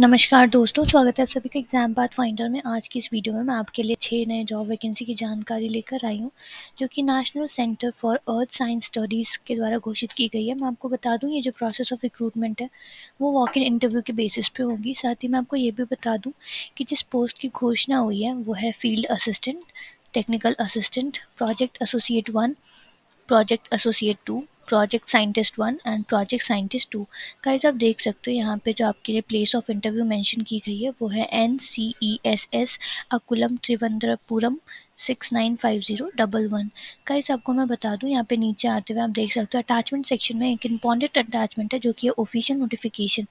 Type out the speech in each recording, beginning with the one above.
नमस्कार दोस्तों, स्वागत है आप सभी का एग्ज़ाम पाथ फाइंडर में। आज की इस वीडियो में मैं आपके लिए छः नए जॉब वैकेंसी की जानकारी लेकर आई हूँ, जो कि national centre for earth science studies के द्वारा घोषित की गई है। मैं आपको बता दूँ, ये जो प्रोसेस ऑफ़ रिक्रूटमेंट है, वो वॉक इन इंटरव्यू के बेसिस पे होगी। साथ ही मैं आपको ये भी बता दूँ कि जिस पोस्ट की घोषणा हुई है, वो है field assistant technical assistant project associate one project associate two project scientist one and project scientist two guys आप देख सकते हो यहाँ पे जो आपके लिए प्लेस ऑफ़ इंटरव्यू मेंशन की गई है, वो है N C E S S Akkulam Thiruvananthapuram six nine five zero double one guys आपको मैं बता दूँ, यहाँ पे नीचे आते हुए आप देख सकते हो अटैचमेंट सेक्शन में एक इंपॉर्टेंट अटैचमेंट है, जो कि है ऑफिशियल नोटिफिकेशन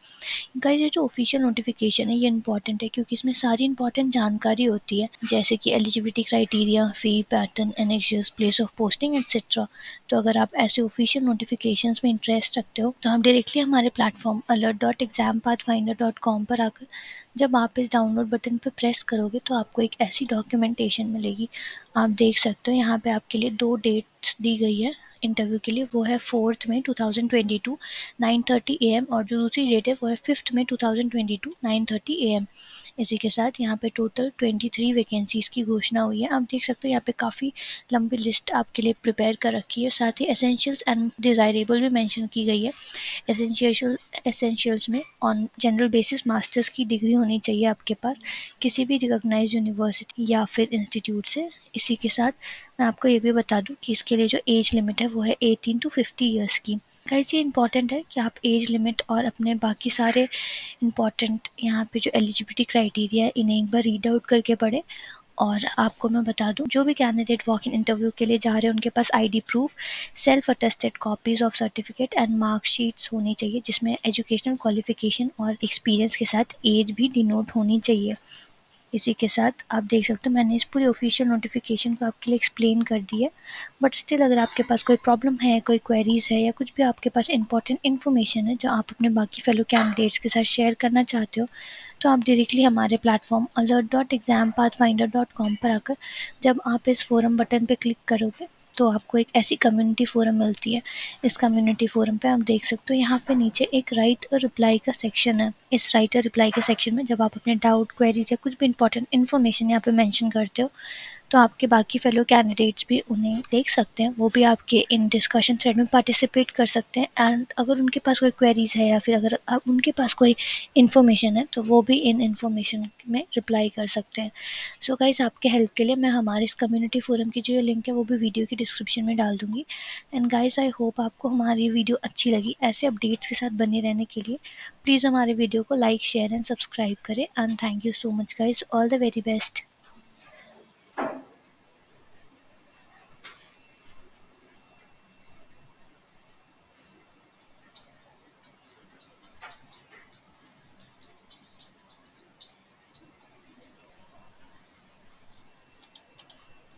गाइस ये जो ऑफिशियल नोटिफिकेशन है, ये इंपॉर्टेंट है, क्योंकि इसमें सारी इंपॉर्टेंट जानकारी होती है, जैसे कि eligibility criteria fee pattern annexures place of posting etcetera तो अगर आप ऐसे ऑफिशियल नोटिफिकेशन में इंटरेस्ट रखते हो तो आप डायरेक्टली हमारे platform alert dot exam path finder dot com पर आकर, जब आप इस डाउनलोड बटन पर प्रेस करोगे तो आपको एक ऐसी डॉक्यूमेंटेशन मिलेगी आप देख सकते हो यहाँ पे आपके लिए दो डेट्स दी गई है। इंटरव्यू के लिए, वो है फोर्थ में 2022 9:30 एम और जो दूसरी डेट है, वो है फिफ्थ में 2022 9:30 एम इसी के साथ यहाँ पे टोटल 23 वैकेंसीज़ की घोषणा हुई है। आप देख सकते हो यहाँ पे काफ़ी लंबी लिस्ट आपके लिए प्रिपेयर कर रखी है। साथ ही एसेंशियल्स एंड डिज़ायरेबल भी मैंशन की गई है। एसेंशियल एसेंशियल्स में ऑन जनरल बेसिस मास्टर्स की डिग्री होनी चाहिए आपके पास, किसी भी रिकोगनाइज यूनिवर्सिटी या फिर इंस्टीट्यूट से। इसी के साथ मैं आपको ये भी बता दूँ कि इसके लिए जो एज लिमिट है, वो है एटीन टू फिफ्टी ईयर्स की। ये इंपॉर्टेंट है कि आप एज लिमिट और अपने बाकी सारे इंपॉर्टेंट यहाँ पे जो एलिजिबिलिटी क्राइटेरिया है, इन्हें एक बार रीड आउट करके पढ़ें। और आपको मैं बता दूँ, जो भी कैंडिडेट वॉक इन इंटरव्यू के लिए जा रहे हैं, उनके पास ID proof self attested copies of certificate and marksheets होनी चाहिए, जिसमें एजुकेशनल क्वालिफिकेशन और एक्सपीरियंस के साथ एज भी डिनोट होनी चाहिए। इसी के साथ आप देख सकते हो, मैंने इस पूरी ऑफिशियल नोटिफिकेशन को आपके लिए एक्सप्लेन कर दिया बट स्टिल अगर आपके पास कोई प्रॉब्लम है, कोई क्वेरीज है या कुछ भी आपके पास इंपॉर्टेंट इन्फॉर्मेशन है जो आप अपने बाकी फेलो कैंडिडेट्स के साथ शेयर करना चाहते हो तो आप डायरेक्टली हमारे platform alert dot exam path finder dot com पर आकर जब आप इस फोरम बटन पर क्लिक करोगे तो आपको एक ऐसी कम्युनिटी फोरम मिलती है। इस कम्युनिटी फोरम पे आप देख सकते हो, यहाँ पे नीचे एक राइट और रिप्लाई का सेक्शन है। इस राइट और रिप्लाई के सेक्शन में जब आप अपने डाउट क्वेरीज या कुछ भी इंपॉर्टेंट इन्फॉर्मेशन यहाँ पे मैंशन करते हो तो आपके बाकी फेलो कैंडिडेट्स भी उन्हें देख सकते हैं, वो भी आपके इन डिस्कशन थ्रेड में पार्टिसिपेट कर सकते हैं एंड अगर उनके पास कोई क्वेरीज है या फिर अगर उनके पास कोई इन्फॉर्मेशन है तो वो भी इन इन्फॉर्मेशन में रिप्लाई कर सकते हैं। सो so गाइज़ आपके हेल्प के लिए मैं हमारे इस कम्युनिटी फोरम की जो ये लिंक है, वो भी वीडियो की डिस्क्रिप्शन में डाल दूँगी। एंड गाइज़ आई होप आपको हमारी वीडियो अच्छी लगी ऐसे अपडेट्स के साथ बने रहने के लिए। प्लीज़ हमारे वीडियो को लाइक शेयर एंड सब्सक्राइब करें। And thank you so much guys all the very best